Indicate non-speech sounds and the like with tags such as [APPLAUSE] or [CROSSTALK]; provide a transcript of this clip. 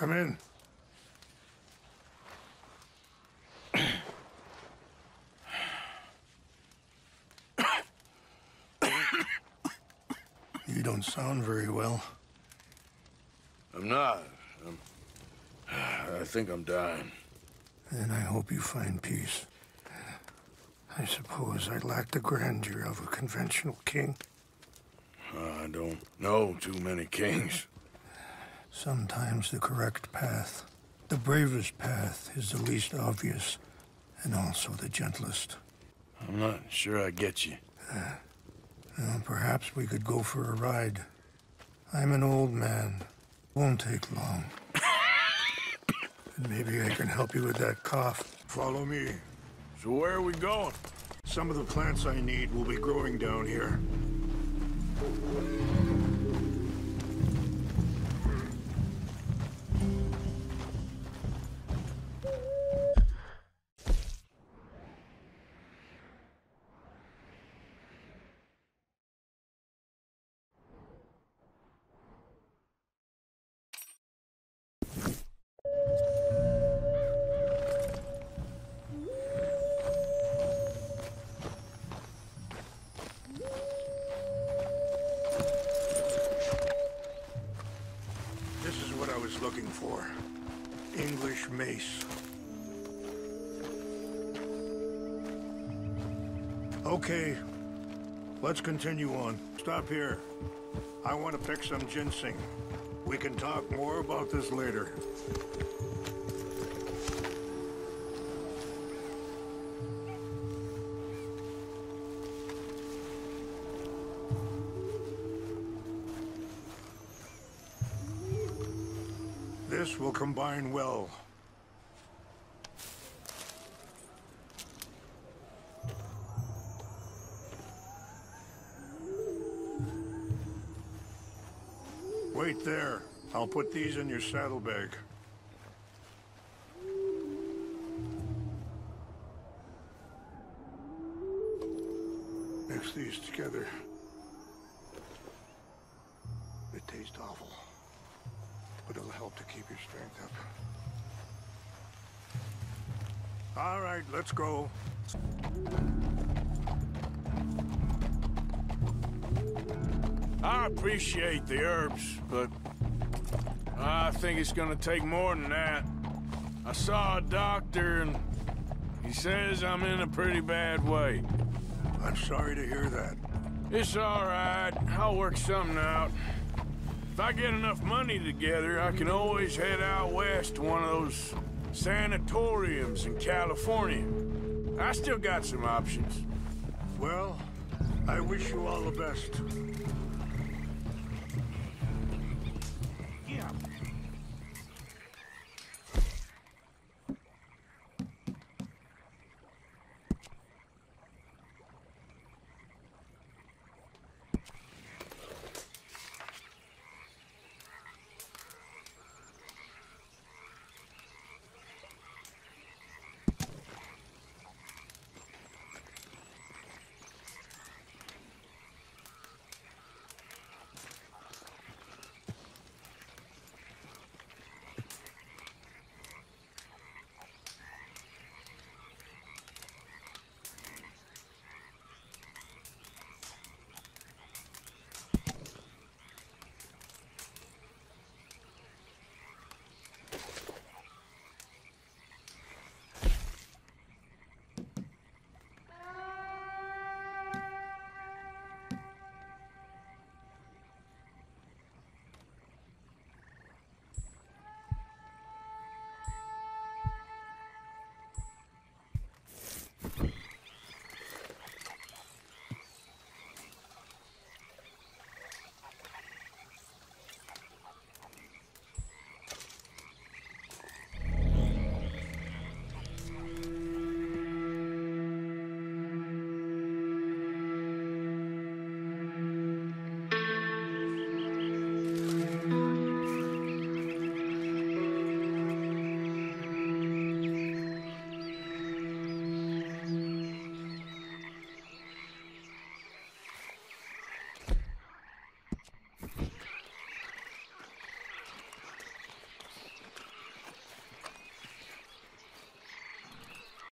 Come in. [COUGHS] you don't sound very well. I'm not. I'm... I think I'm dying. Then I hope you find peace. I suppose I lack the grandeur of a conventional king. I don't know too many kings. Sometimes the correct path, the bravest path, is the least obvious, and also the gentlest. I'm not sure I get you. Uh, well, perhaps we could go for a ride. I'm an old man. Won't take long. [COUGHS] and maybe I can help you with that cough. Follow me. So where are we going? Some of the plants I need will be growing down here. What I was looking for. English mace. Okay, let's continue on. Stop here. I want to pick some ginseng. We can talk more about this later. This will combine well. Wait there. I'll put these in your saddlebag. Mix these together. It tastes awful but it'll help to keep your strength up. All right, let's go. I appreciate the herbs, but I think it's gonna take more than that. I saw a doctor and he says I'm in a pretty bad way. I'm sorry to hear that. It's all right. I'll work something out. If I get enough money together, I can always head out west to one of those sanatoriums in California. I still got some options. Well, I wish you all the best. Yeah.